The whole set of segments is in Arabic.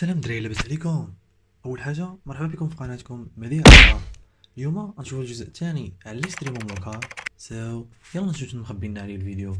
السلام دراري لاباس عليكم. أول حاجة مرحبا بكم في قناتكم مذيع. اليوم غنشوفوا الجزء الثاني على ال extremum local so يلا نشوف شنو مخبيين عليه الفيديو.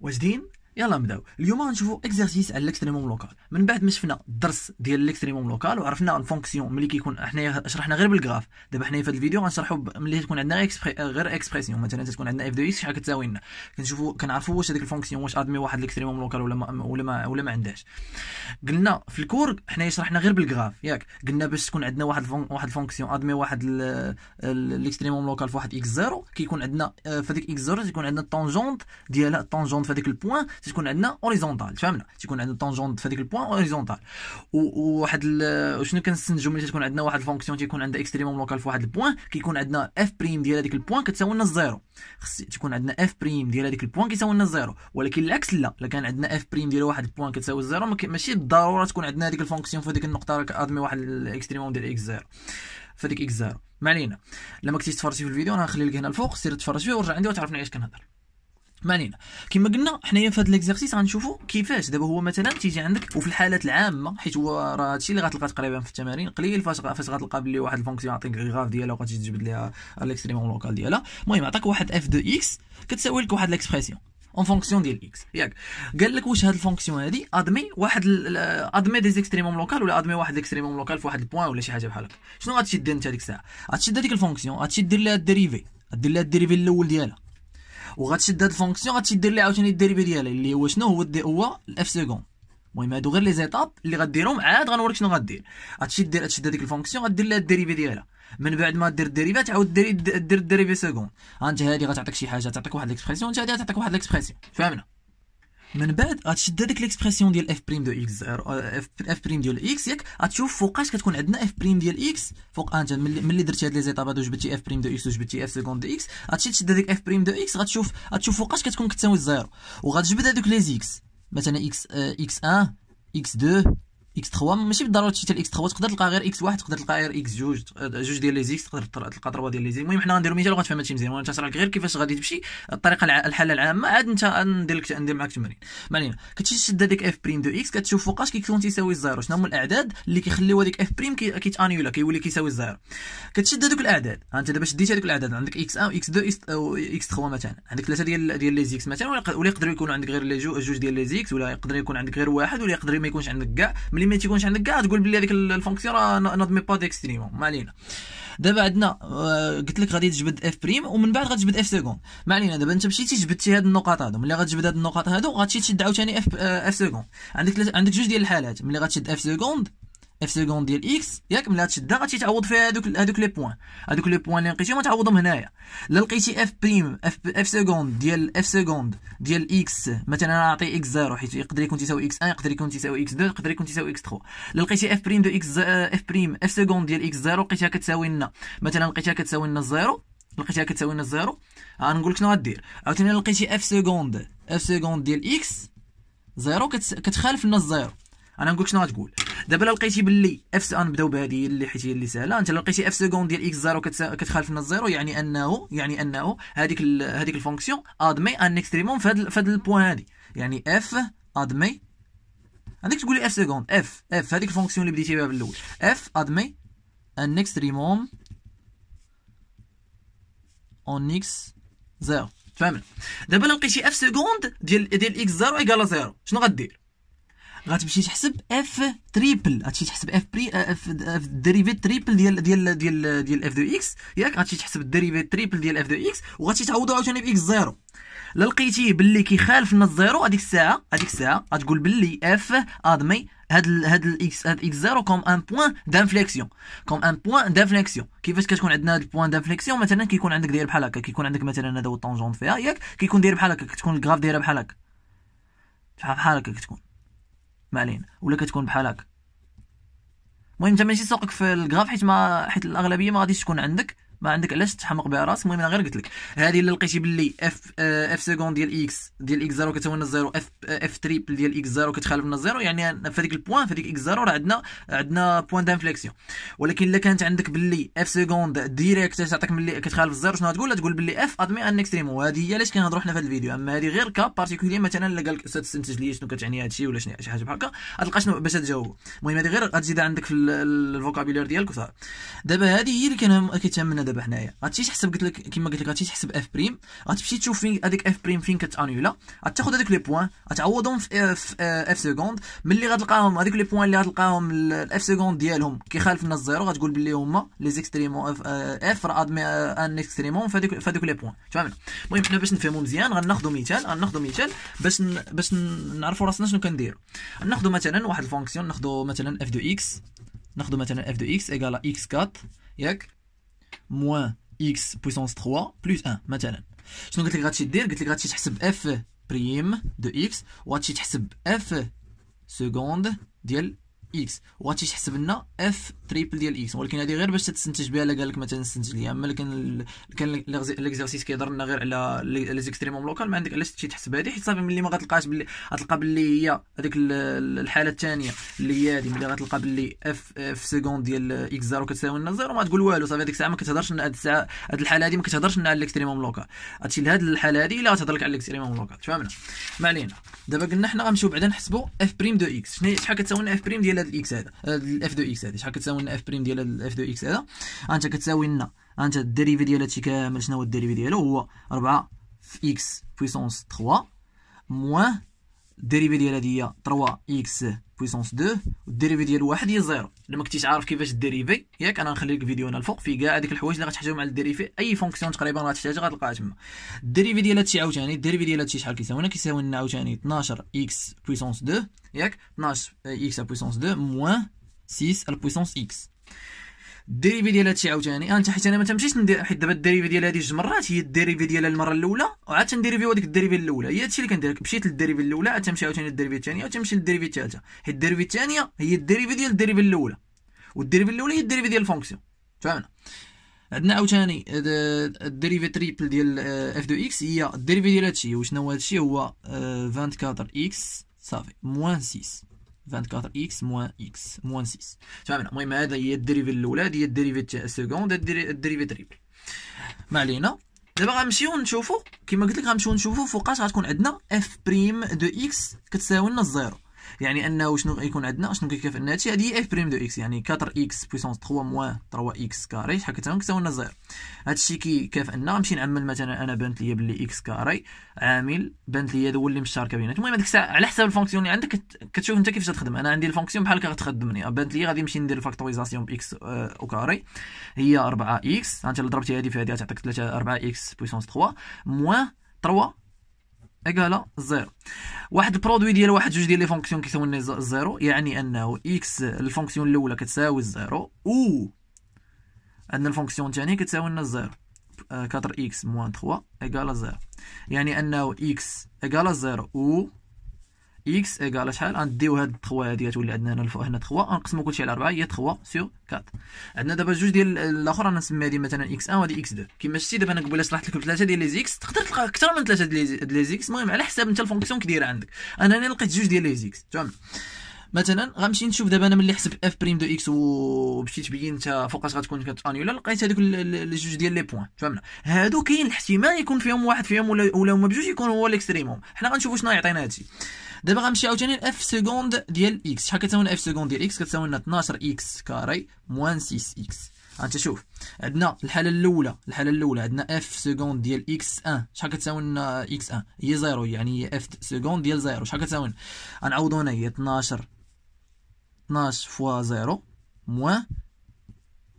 واجدين يلا نبداو. اليوم غنشوفوا exercice على ال extremum local من بعد ما شفنا الدرس ديال ال extremum local وعرفنا ال fonction ملي كيكون حنايا شرحنا غير بال graphe دابا حنايا في هذا الفيديو غنشرحوا ملي تكون عندنا غير expression مثلا تكون عندنا f de x شحال كتساوي لنا كنشوفوا كنعرفوا واش هذيك ال fonction واش admet واحد ال extremum local ولا ما ولا ما ولا ما عندهاش. قلنا في ال cours حنايا شرحنا غير بال graphe ياك. قلنا باش تكون عندنا واحد ال fonc واحد ال fonction admet واحد ال- ال- ال extremum local في واحد x zéro كيكون عندنا آه، في هذيك x zéro تكون عندنا ال tangente ديالها ال tangente في هذيك ال point تكون عندنا horizontale فهمنا؟ تكون عندنا ال tangente في هذيك ال point horizontale وواحد وشنو كنستنتجوا ملي تكون عندنا واحد ال fonction تيكون عندها extremum local في واحد ال point كيكون عندنا f prime ديال هذيك ال point كتساوي لنا ال zéro خص تكون عندنا f prime ديال هذيك ال point كيساوي لنا ال zéro ولكن العكس لا الا كان عندنا f prime ديال واحد ال point كتساوي ال zéro ماشي بالضرورة تكون عندنا هذيك ال fonction في هذيك النقطة راك admet واحد ال extremum ديال x zéro في هذيك x zéro ما علينا. لما كنتي تفرج في الفيديو أنا غنخلي لك هنا الفوق سير تفرج فيه ورجع عندي وتعرفني علاش كنهضر. ما علينا كما قلنا حنايا في هذا ال exercice غنشوفوا كيفاش. دابا هو مثلا تيجي عندك وفي الحالات العامة حيت هو راه هادشي اللي غتلقى تقريبا في التمارين قليل فاش فاش غتلقى بلي واحد ال fonction يعطيك graphe ديالها وغتجي تجبد ليها ال extremum local ديالها. المهم عطاك واحد f de x كتساوي لك واحد ال expression en fonction ديال x ياك. قال لك واش هاد ال fonction هادي؟ admet واحد admet des extremums locaux ولا admet واحد ال extremum local في واحد ال point ولا شي حاجة بحال هكا. شنو دير أنت هذيك الساعة؟ غتشد هذيك ال fonction دير لها ال dérivée دير لها ال dérivée الأول ديالها. وغتشد هاد ال fonction غتمشي دير لها عاوتاني ال dérivée ديالها اللي هو شنو هو هو ال f seconde المهم هادو غير les étapes اللي غديرهم عاد غنوريك شنو غدير غتمشي دير تشد هذيك ال fonction غدير لها ال dérivée ديالها من بعد ما دير ال dérivée تعاود دير دير ال dérivée seconde ها انت هادي غتعطيك شي حاجة تعطيك واحد ال expression انت هادي غتعطيك واحد ال expression فهمنا؟ من بعد غتشد هذيك l'expression ديال f prime de x f f prime ديال x ياك غتشوف فوقاش كتكون عندنا f prime ديال x فوق انت ملي ملي درتي هاد les étapes هادو جبتي f prime de x وجبتي f seconde de x غتمشي تشد هذيك f prime de x غتشوف غتشوف فوقاش كتكون كتساوي ال zéro. وغتجبد هذوك les x مثلا إكس إكس 1 إكس 2 إكس 3 ماشي بالضرورة حتى ال x 3 تقدر تلقى غير x 1 تقدر تلقى غير x 2 جوج ديال les x تقدر تلقى 3 ديال les x. المهم حنا غنديرو مثال وغتفهم هادشي مزيان. وأنا نشرح غير كيفاش غادي تمشي. الطريقة. الحالة العامة عاد انت ندير لك ندير معاك تمرين ما علينا كتمشي تشد هذيك f prime de x كتشوف فوقاش كيكون تيساوي الزيرو. شنو هما الأعداد اللي كيخليو هذيك f prime كي- كيتأنيولا كيولي كيساوي الزيرو. كتشد هذوك الأعداد. انت دابا شديتي هذوك الأعداد. عندك إكس 1 إكس 2 x 3 مثلا. عندك ثلاثة ديال ديال les x مثلا ولا يق- ولا يقدروا يكونوا عندك غير لي جو جوج ديال les x ولا يقدر يكون عندك غير واحد ولا يقدر ما يكونش عندك كاع. ما تيكونش عندك كاع تقول بلي هذيك ال- ال fonction راه n'admet pas d'extremum ما علينا. دابا عندنا آه، قلت لك غادي تجبد f prime ومن بعد غتجبد f seconde ما علينا دابا انت مشيتي جبدتي هاد النقاط هادو. ملي غتجبد هاد النقاط هادو غتمشي تشد عاوتاني f f seconde عندك عندك جوج ديال الحالات. ملي غتشد f seconde f seconde ديال x ياك ملي غتشدها غتمشي تعوض فيها هذوك هذوك les points هذوك les points اللي لقيتيهم تعوضهم هنايا. لا لقيتي f prime f f seconde ديال f seconde ديال x مثلا نعطي x 0 حيت يقدر يكون تيساوي x 1 يقدر يكون تيساوي x 2 يقدر يكون تيساوي x 3 لا لقيتي f prime de x f prime f seconde ديال x 0 لقيتها كتساوي لنا. مثلا لقيتها كتساوي لنا الزيرو لقيتها كتساوي لنا الزيرو غنقول لك شنو غدير. عاوتاني لقيتي f seconde f seconde ديال x zéro كتس... كتخالف لنا الزيرو أنا نقول شنو غتقول دابا لقيتي باللي f نبداو بهذه اللي حيت هي اللي سهله انت لقيتي f seconde ديال x zéro. كتخالف لنا الزيرو يعني انه يعني انه هذيك. هذيك ال fonction admet un extremum في هذا في هذا ال point هذه يعني f admet عندك تقول لي f seconde f f هذيك ال fonction اللي بديتي بها بالأول f admet un extremum en x zéro فهمنا دابا لقيتي f seconde ديال ديال x zéro égale à zéro شنو غدير غتمشي تحسب f triple غتمشي تحسب f pri f dérivée triple ديال ديال ديال ديال f de x ياك غتمشي تحسب ال dérivée triple ديال f de x وغتمشي تعوضو عاوتاني ب x zéro لا لقيتيه باللي كيخالف لنا الزيرو هذيك الساعة هذيك الساعة غتقول باللي f admet هاد ال هاد ال x هاد x zéro comme un point d'inflexion comme un point d'inflexion كيفاش كتكون عندنا هاد ال point d'inflexion مثلا كيكون عندك داير بحال هكا. كيكون عندك مثلا هذا هو ال tangente فيها ياك؟ كيكون داير بحال هكا. كتكون ال graphe دايرة بحال هكا. بحال هكا كتكون. ما علينا ولا كتكون بحال هكا المهم انت ماشي سوقك في ال graphe حيت ما حيت الأغلبية ما غاديش تكون عندك. ما عندك علاش تحمق بها راسك؟ المهم أنا غير قلت لك هذه إلا لقيتي باللي f f seconde ديال إكس ديال إكس 0 كتساوي لنا 0 f f triple ديال x 0 كتخالف لنا 0 يعني في هذيك ال point في هذيك x 0 راه عندنا عندنا point d'inflexion ولكن إلا كانت عندك باللي f seconde directe تعطيك ملي كتخالف الزيرو شنو غتقول؟ تقول باللي f admet un extremum وهذه هي علاش كنهضروا حنا في هذا الفيديو. أما هذه غير cas particulier مثلا إلا قال لك أستاذ استنتج لي شنو كتعني هذا الشيء ولا شي حاجة بحال هكا غتلقى شنو باش تجاوب المهم هذه غير غتزيدها عندك في ال vocabulaire ديالك دابا هذه هي اللي كيتهمنا دابا. حنايا غتمشي تحسب قلت لك كما قلت لك غتمشي تحسب f prime غتمشي تشوف فين هذيك f prime فين كتانيولا. غتاخذ هذوك les points غتعوضهم في f, f seconde ملي غتلقاهم هذوك les points اللي غتلقاهم ال f seconde ديالهم كيخالف لنا الزيرو غتقول باللي هما les extremums f, f راه un extremum في هذوك في هذوك les points فهمنا المهم حنا باش نفهموا مزيان غناخذوا مثال غناخذوا مثال باش باش نعرفوا راسنا شنو كنديروا ناخذوا مثلا واحد ال fonction ناخذوا مثلا f de x ناخذوا مثلا f de x égale x 4 ياك؟ moins x puissance 3 plus 1 مثلا شنو قلت لك غاتمشي دير قلت لك غاتمشي تحسب f prime de x وغاتمشي تحسب f seconde ديال x وغاتمشي تحسب لنا f triple ديال x ولكن هذه غير باش تستنتج بها الا قال لك مثلا استنتج لي أما كان كان l'exercice كيهضر لنا غير على les extremums locaux ما عندك علاش تمشي تحسب هذه حيت صافي ملي ما غتلقاش باللي غتلقى باللي هي هذيك الحالة الثانية اللي هي هذه ملي غتلقى باللي f f seconde ديال x zéro كتساوي لنا زيرو ما تقول والو. صافي هذيك الساعة ما كتهضرش لنا هذه الساعة هذه الحالة هذه ما كتهضرش لنا على ال extremum local هادشي لهاد الحالة هذه إلا غتهضر لك على ال extremum local فهمنا ما علينا. دابا قلنا حنا غنمشيو بعدا نحسبوا f prime de x شحال كتساوي لنا f prime ديال هذا ال x هذا ال f de x هذا شحال كتساوي لنا f prime ديال ال f de x هذا؟ أنت كتساوي لنا أنت ال dérivée ديال هادشي كامل شنو هو ال dérivée ديالو؟ هو 4 في x puissance 3 moins ال dérivée ديال هادي هي 3 x puissance 2 وال dérivée ديال واحد هي 0 لما كنتي عارف كيفاش dériver ياك أنا نخلي لك فيديو هنا الفوق في كاع هذيك الحوايج اللي غتحتاجهم على ال dérivée. أي fonction تقريبا غتحتاجها غتلقاها تما. ال dérivée ديال هادشي عاوتاني ال dérivée ديال هادشي شحال كيساوينا؟ كيساوي لنا عاوتاني 12 x puissance 2 ياك؟ 12 x puissance 2 moins 6 ال puissance x. ال dérivée ديال هادشي عاوتاني. انت حيت أنا ما تمشيش ندير حيت دابا ال dérivée ديال هادي جوج مرات هي ال dérivée ديال المرة الأولى وعاد تنديريفيو هذيك ال dérivée الأولى. هي هادشي اللي كندير مشيت لل dérivée الأولى عاد تمشي عاوتاني لل dérivée الثانية وتمشي لل dérivée الثالثة. حيت ال dérivée الثانية هي ال dérivée ديال ال dérivée الأولى. وال dérivée الأولى هي ال dérivée ديال ال fonction. فهمنا؟ عندنا عاوتاني ال dérivée triple ديال f de x هي ال dérivée ديال هادشي. وشنو هادشي؟ هو 24 x صافي moins 6 24 x moins x moins 6 فهمنا المهم هذا هي ال dérivée الاولى هذه هي ال dérivée ال seconde ال dérivée triple ما علينا دابا غنمشيو نشوفو كما قلت لك غنمشيو نشوفو فوقاش غتكون عندنا f prime de x كتساوي لنا الزيرو يعني انه شنو يكون عندنا؟ شنو كيكافئ هادشي هذه f prime de x يعني 4 x puissance 3 moins 3 x carré شحال كتساوي كتساوي لنا زيرو. هادشي كيكافئ لنا نمشي نعمل مثلا أنا بانت ليا باللي x carré عامل بانت ليا هو اللي مشاركه بيناتهم المهم هذيك الساعة على حساب ال fonction اللي عندك كتشوف أنت كيفاش تخدم. أنا عندي ال fonction بحال هكا غتخدمني. بانت ليا غادي نمشي ندير ال factorisation ب x au carré. هي 4 x. أنت اللي ضربتي هذه في هذه غتعطيك 3 4 x puissance 3 moins 3 égale à zéro. واحد ال produit ديال واحد جوج ديال les fonctions كيساوي zéro يعني أنه x ال fonction الأولى كتساوي ال zéro و عندنا ال fonction الثانية كتساوي لنا ال zéro 4 x moins 3 égale à zéro. يعني أنه x égale à zéro و x égale شحال غنديو هاد 3 هادي غتولي عندنا هنا هنا 3 غنقسمو كلشي على 4 هي 3 sur 4 عندنا دابا جوج ديال الآخر غنسمي هادي مثلا x 1 وهادي x 2 كيما شتي دابا أنا قبيله شرحت لكم ثلاثة ديال les x تقدر تلقى أكثر من ثلاثة ديال les x المهم على حساب انت ال fonction كي عندك أنا هنا لقيت جوج ديال les x تمام مثلا غنمشي نشوف دابا أنا ملي حسبت f prime de x ومشيت تبين انت فوقاش غتكون كتانيولا لقيت هذوك جوج ديال les points فهمنا هادو كاين الاحتمال يكون فيهم واحد فيهم ولا ولا هما بجوج يكون هو ال extremum حنا غنشوفوا شنو يعطينا هادشي دابا غنمشي عاوتاني f seconde ديال x شحال كتساوي f seconde ديال x كتساوي لنا 12 x carré moins 6 x انت شوف عندنا الحالة الأولى الحالة الأولى عندنا f seconde ديال x 1 شحال كتساوي لنا x 1 هي zéro يعني هي f seconde ديال zéro. شحال كتساوي غنعوضو هنا هي 12 12 fois zéro moins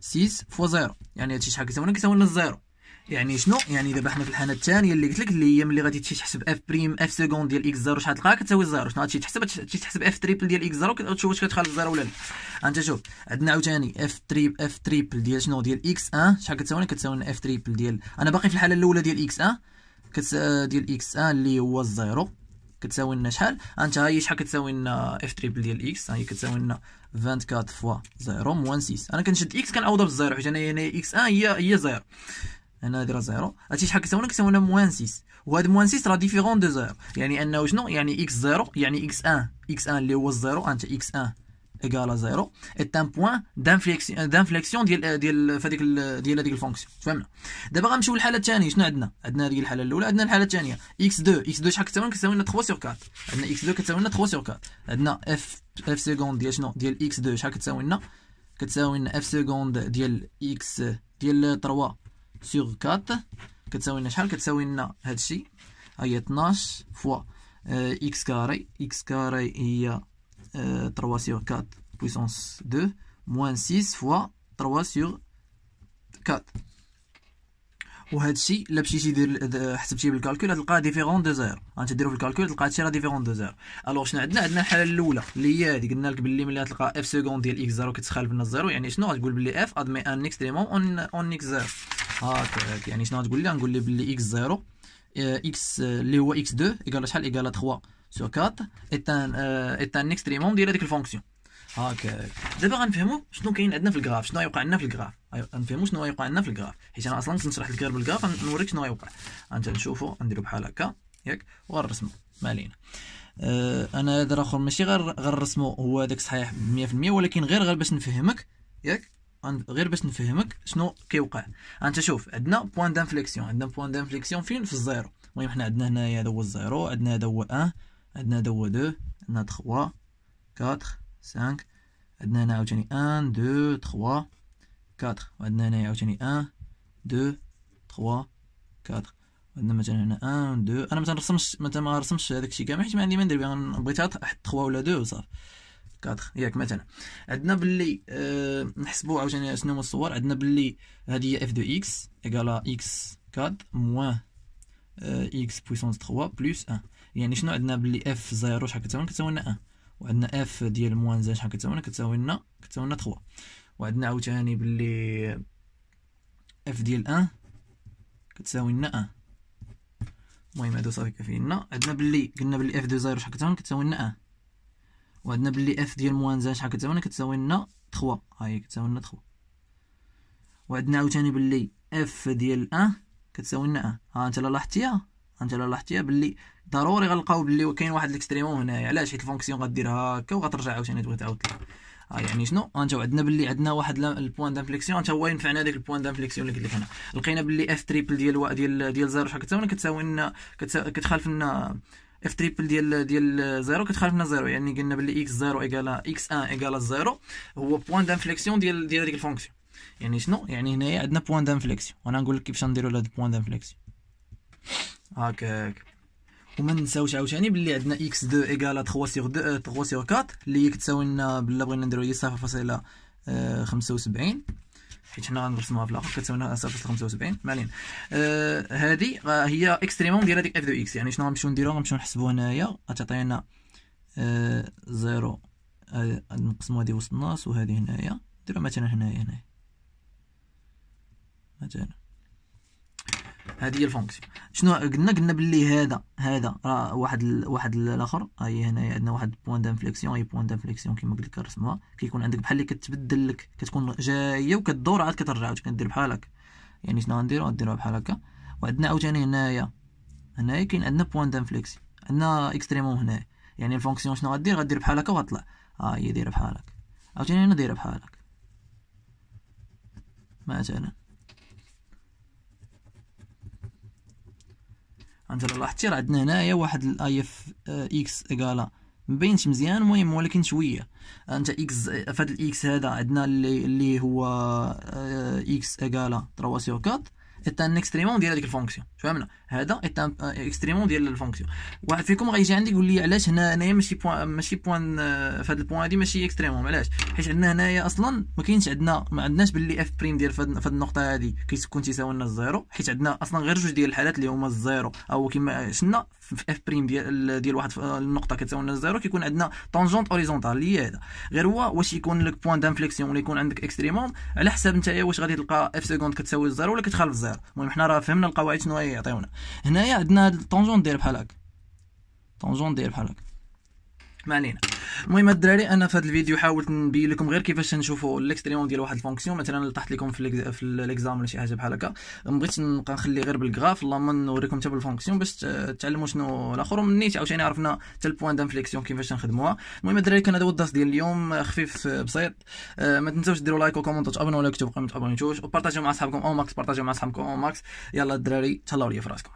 6 fois zéro. يعني هادشي شحال كيساوي لنا كيساوي لنا ال zéro يعني شنو؟ يعني دابا حنا في الحاله الثانية اللي قلت لك اللي هي ملي غادي تحسب f prime f seconde ديال x zéro شحال تلقاها كتساوي zéro. شنو؟ غادي تحسب تمشي تحسب f triple ديال x zéro وتشوف واش كتخالف zéro ولا لا. أنت شوف عندنا عاوتاني f tripl f triple ديال شنو؟ ديال x 1 شحال كتساوي كتساوي f triple ديال أنا باقي في الحالة الأولى ديال x 1 كت ديال x 1 اللي هو ال zéro كتساوي لنا شحال؟ أنت ها هي شحال كتساوي لنا f triple ديال x ها هي كتساوي لنا 24 fois 0 moins 6 أنا كنشد x كنعوضها بال zéro حيت أنا هنا x 1 هي هي zéro. هنا دايره zéro. هادشي شحال كتساوي لنا moins 6 وهاد moins 6 راه différent de zéro. يعني أنه شنو؟ يعني x zéro يعني إكس 1 إكس 1 اللي هو ال zéro أنت x 1 égale à zéro. est un point d'inflexion d'inflexion ديال ديال فهاديك ديال هذيك ال fonction فهمنا؟ دابا غنمشيو للحالة الثانية شنو عندنا؟ عندنا هذيك الحالة الأولى عندنا الحالة الثانية إكس 2 إكس 2 شحال كتساوي كتساوي لنا 3 sur 4 عندنا x 2 كتساوي لنا 3 sur 4 عندنا f f seconde ديال شنو؟ ديال x 2 شحال كتساوي لنا كتساوي لنا f seconde ديال x ديال 3 sur 4 كتساوي لنا شحال كتساوي لنا هادشي هي 12 fois x carré x carré هي 3 sur 4 puissance 2 moins 6 fois 3 sur 4 وهذا الشيء الا مشيتي دير حسبتيه بال calcul غتلقاه différent de zéro غتديرو في ال calcul تلقى هادشي راه différent de zéro alors شنو عندنا؟ عندنا الحالة الأولى اللي هي هادي. قلنا لك باللي ملي غتلقى f seconde ديال x zéro كتخالف لنا ال zéro يعني شنو غتقول باللي f admet un extremum en en x zéro هاك يعني شنو غتقول لي؟ غنقول لي باللي x zéro x اللي هو x 2 égale شحال؟ égale 3 sur 4 est un extremum ديال هذيك ال fonction. هاكا دابا غنفهموا شنو كاين عندنا في ال graphe شنو غيوقع لنا في ال graphe غنفهموا شنو غيوقع لنا في الجراف حيت أنا أصلا كنت نشرح لك غير بال graphe نوريك شنو غيوقع أنت نشوفوا نديرو بحال هكا ياك؟ وغنرسمو ما علينا. أه أنا هذا الآخر ماشي غير غنرسمو هو داك صحيح 100% ولكن غير غير باش نفهمك ياك؟ غير باش نفهمك شنو كيوقع. أنت شوف عندنا point d'inflexion عندنا point d'inflexion فين؟ في ال zéro. المهم حنا عندنا هنايا هذا هو ال zéro عندنا هذا هو 1 عندنا هذا هو 2 عندنا 3 4 5 عندنا هنا عاوتاني un deux trois. quatre وعندنا هنايا عاوتاني un deux trois quatre عندنا مثلا هنا un deux أنا ما تنرسمش ما تنرسمش هذاك الشيء كامل حيت ما عندي ما ندير بغيتها نحط trois ولا deux وصافي. quatre ياك مثلا. عندنا باللي أه نحسبوا عاوتاني شنو هما الصور. عندنا باللي هذه هي اف دو إكس ايكالا إكس 4 موان إكس بويسونس 3 بلس 1 يعني شنو؟ عندنا باللي اف زيرو شحال كتساوي كتساوي لنا 1 وعندنا اف ديال موان زين شحال كتساوي لنا كتساوي لنا كتساوي لنا 3 وعندنا عاوتاني باللي اف ديال 1 كتساوي لنا 1 المهم هادو صافي كافيين لنا. عندنا باللي قلنا باللي اف دو زيرو شحال كتساوي كتساوي لنا 1 وعندنا باللي f ديال moins un شحال كتساوي لنا كتساوي لنا 3 ها هي كتساوي لنا 3 وعندنا عاوتاني باللي f ديال 1 كتساوي لنا 1 ها أنت لاحظتيها؟ أنت لاحظتيها؟ باللي ضروري غنلقاو باللي كاين واحد ال extremum هنايا. علاش؟ حيت ال fonction غدير هكا وغترجع عاوتاني تبغي تعاود ها يعني شنو؟ انت عندنا باللي عندنا واحد ال point d'inflexion انت هو ينفعنا داك ال point d'inflexion اللي قلت لك هنا لقينا باللي f triple ديال ديال ديال zéro شحال كتساوي كتساوي لنا كتخالف لنا f triple ديال ديال zéro كتخالف لنا zéro. يعني قلنا باللي x zéro égale x 1 égale zéro. هو point d'inflexion ديال ديال هذيك ال fonction. يعني شنو؟ يعني هنايا عندنا point d'inflexion وأنا نقول لك كيفاش نديرو لهاد ال point d'inflexion هاكاك. وما ننساوش عاوتاني بلي عندنا x 2 égale 3 sur 2 3 sur 4 اللي هي كتساوي لنا بلا بغينا نديرو هي 0.75 حيت حنا غنرسموها في الأخر كتساوي لنا 0.75 ما علينا. هذه هي extremum ديال هذيك f de x يعني شنو غنمشيو نديرو غنمشيو نحسبو هنايا غتعطينا zéro نقسمو هادي وسط النص وهذه هنايا نديرو مثلا هنايا هنايا. مثلا. هذه هي ال fonction. شنو قلنا؟ قلنا باللي هذا هذا راه واحد ال... واحد الآخر. هاي هنا عندنا واحد point d'inflexion هي point d'inflexion كيما قلت لك كنرسموها كيكون عندك بحال اللي كتبدل لك كتكون جاية وكدور عاد كترجع كدير بحال هكا. يعني شنو غنديرو؟ غنديروها بحال هكا. وعندنا عاوتاني هنايا. هنايا كاين عندنا point d'inflexion عندنا extremum هنايا. يعني ال fonction شنو غدير؟ غدير بحال هكا وغتطلع. ها هي دايرة بحال هكا. عاوتاني هنا دايرة بحال هكا. مثلا. انت لاحظتي راه عندنا هنايا واحد ال f x égale à مبينش مزيان المهم ولكن شوية. أنت إكس فهاد الاكس هذا عندنا اللي اللي هو x égale à 3 sur 4 est un extremum ديال هذيك ال fonction فهمنا هذا est un extremum ديال ال fonction. واحد فيكم غيجي عندي يقول لي علاش هنا هنايا ماشي point ماشي point في هذا ال point هذه ماشي extremum علاش؟ حيت عندنا هنايا أصلا ما كاينش عندنا ما عندناش باللي f prime ديال فهاد النقطة هذه كيكون تيساوي لنا ال zéro. حيت عندنا أصلا غير جوج ديال الحالات اللي هما ال zéro أو كما شفنا في f prime ديال ديال واحد النقطة كتساوي ال zéro كيكون عندنا tangente horizontale اللي هي هذا. غير هو واش يكون لك point d'inflexion ولا يكون عندك extremum على حساب نتايا واش غادي تلقى f seconde كتساوي ال zéro ولا كتخالف ال zéro المهم حنا راه فهمنا القواعد شنو هي يعطيونا. هنايا عندنا ال tangente داير بحال هكا tangente داير بحال هكا ما علينا المهم الدراري أنا في هذا الفيديو حاولت نبين لكم غير كيفاش نشوفوا ال extremum ديال واحد ال fonction. مثلا طحت لكم في في ال exam ولا شي حاجة بحال هكا. ما بغيتش نبقى نخلي غير بال graphe اللهم نوريكم حتى بال fonction باش تعلموا شنو الآخر. ومن نيت عاوتاني عرفنا حتى ال point d'inflexion كيفاش نخدموها. المهم الدراري كان هذا هو الدرس ديال اليوم. خفيف بسيط. أه، ما تنساوش ديروا like و comment وتابونوا ولا كتبوا ما تابونيتوش. وبارطاجيو مع صحابكم au max بارطاجيو مع صحابكم au max. يلا الدراري تهلاو ليا في راسكم.